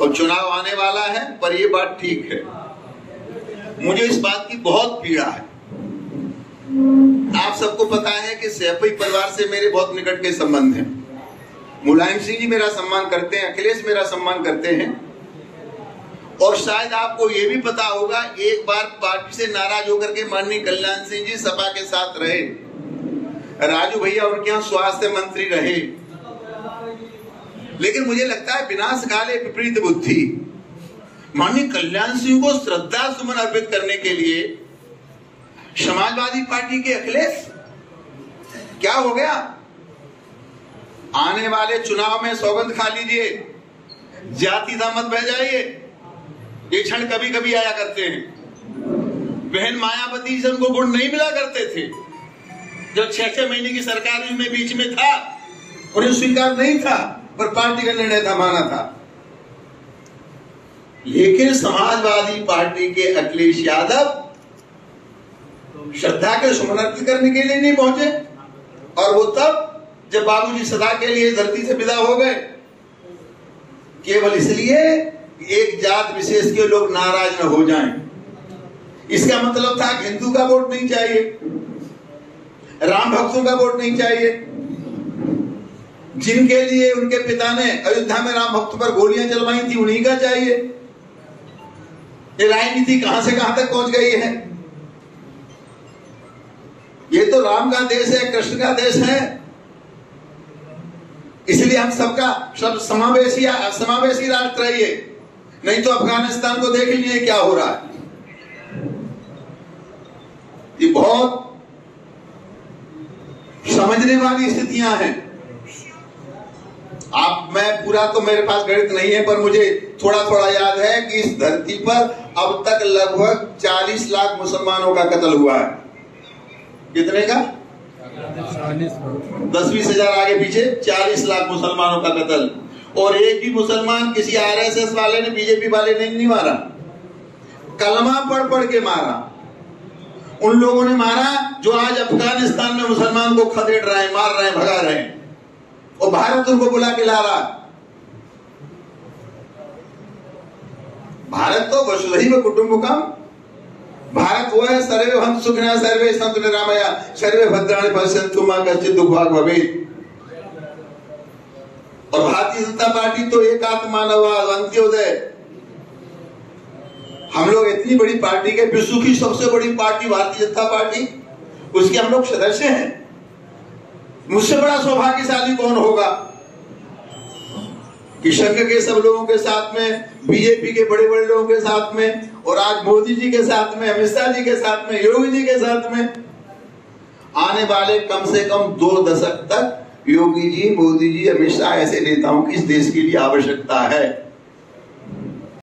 और चुनाव आने वाला है, पर यह बात ठीक है। मुझे इस बात की बहुत पीड़ा है। आप सबको पता है कि सैफई परिवार से मेरे बहुत निकट के संबंध हैं। मुलायम सिंह जी मेरा सम्मान करते हैं, अखिलेश मेरा सम्मान करते हैं। और शायद आपको ये भी पता होगा, एक बार पार्टी से नाराज़ होकर के माननीय कल्याण सिंह जी सपा के साथ रहे। राजू भैया, उनके यहाँ स्वास्थ्य मंत्री रहे। लेकिन मुझे लगता है विनाश काले विपरीत बुद्धि। माननीय कल्याण सिंह को श्रद्धा सुमन अर्पित करने के लिए समाजवादी पार्टी के अखिलेश, क्या हो गया? आने वाले चुनाव में सौगंध खा लीजिए। जाति दामत बह जाइए। ये क्षण कभी कभी आया करते हैं। बहन मायावती से उनको गुण नहीं मिला करते थे। जब छह छह महीने की सरकार में बीच में था, उन्हें स्वीकार नहीं था। पर पार्टी का निर्णय था, माना था। लेकिन समाजवादी पार्टी के अखिलेश यादव श्रद्धा के अर्पित करने के लिए नहीं पहुँचे। और वो तब, जब बाबूजी सदा के लिए धरती से विदा हो गए। केवल इसलिए एक जात विशेष के लोग नाराज़ न हो जाएँ। इसका मतलब था हिंदू का वोट नहीं चाहिए, राम भक्तों का वोट नहीं चाहिए। जिनके लिए उनके पिता ने अयोध्या में राम भक्त पर गोलियाँ चलवाई थी, उन्हीं का चाहिए। ये राजनीति कहाँ से कहाँ तक पहुँच गई है? ये तो राम का देश है, कृष्ण का देश है। इसलिए हम सबका सब समावेशी समावेशी राष्ट्र ये। नहीं तो अफ़गानिस्तान को देख लीजिए क्या हो रहा है। ये बहुत समझने वाली स्थितियाँ हैं। आप मैं पूरा तो मेरे पास गणित नहीं है पर मुझे थोड़ा थोड़ा याद है कि इस धरती पर अब तक लगभग 40 लाख मुसलमानों का कत्ल हुआ है। कितने का? दस बीस हज़ार आगे पीछे 40 लाख मुसलमानों का कत्ल। और एक भी मुसलमान किसी आरएसएस वाले ने बीजेपी वाले ने नहीं मारा। कलमा पढ़ पढ़ के मारा। उन लोगों ने मारा जो आज अफ़गानिस्तान में मुसलमान को खदेड़ रहे हैं मार रहे हैं भगा रहे हैं। और भारत उनको बुला के ला रहा भारत तो वसुधैव कुटुंबकम भारत वो है, सर्वे हम सुखना सर्वे संत निरामया सर्वे भद्राणी पश्यंतु माँ कश्चित दुखभाग भवे। और भारतीय जनता पार्टी तो एक आत्मानव अंत्योदय। हम लोग इतनी बड़ी पार्टी के विश्व की सबसे बड़ी पार्टी भारतीय जनता पार्टी, उसके हम लोग सदस्य हैं। मुझसे बड़ा सौभाग्यशाली कौन होगा? कि संघ के सब लोगों के साथ में बीजेपी के बड़े बड़े लोगों के साथ में, और आज मोदी जी के साथ में, अमित शाह जी के साथ में, योगी जी के साथ में, आने वाले कम से कम दो दशक तक योगी जी, मोदी जी, अमित शाह ऐसे नेताओं की इस देश के लिए आवश्यकता है।